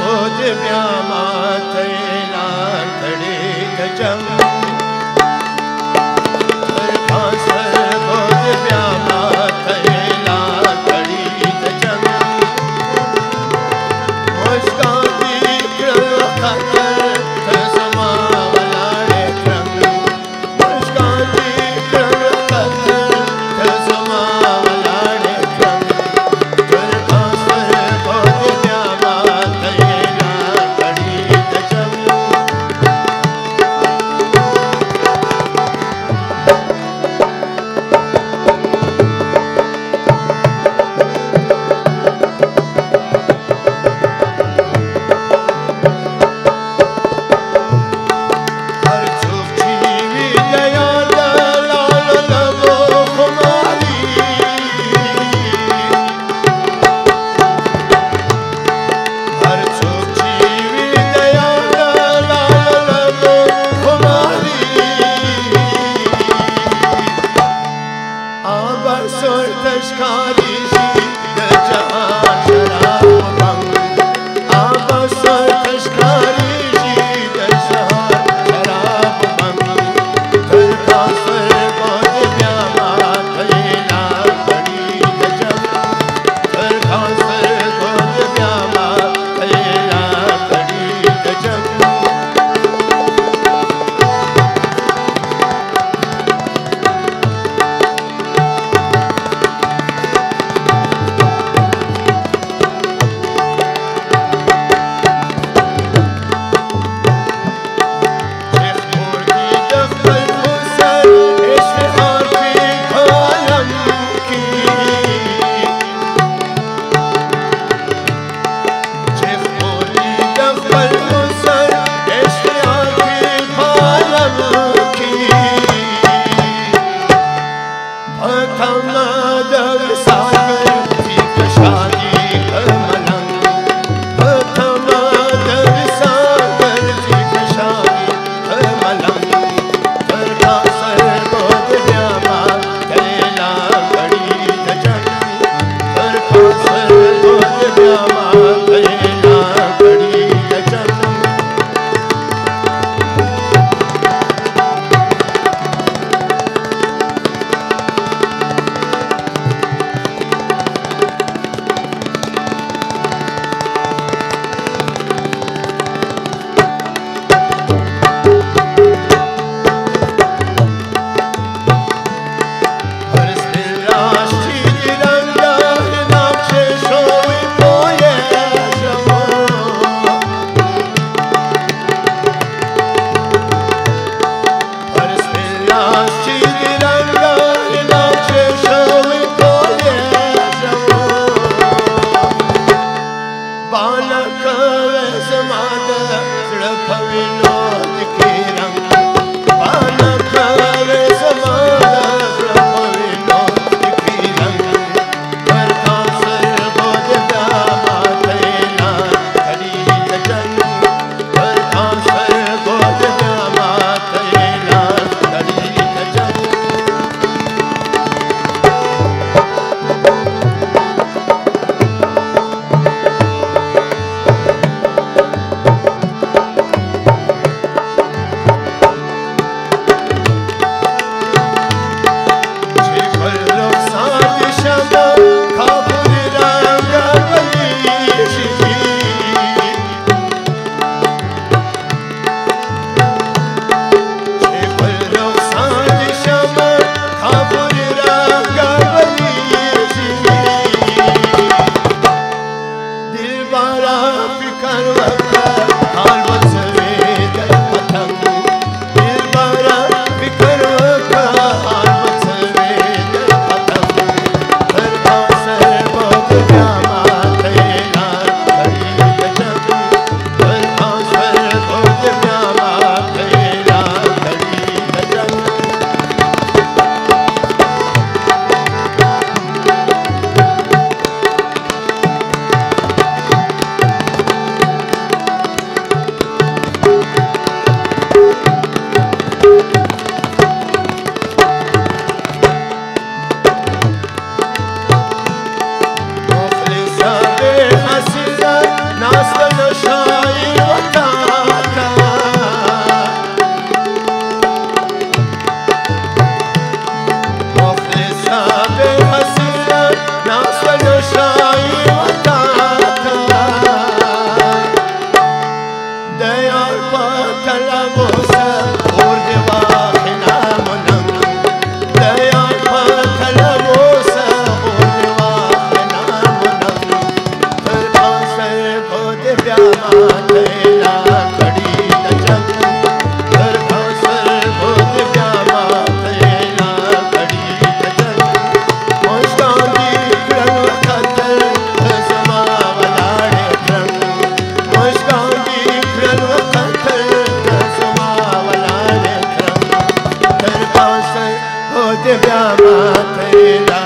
भोजप्यायना ateş karışı i don't love. Divyamate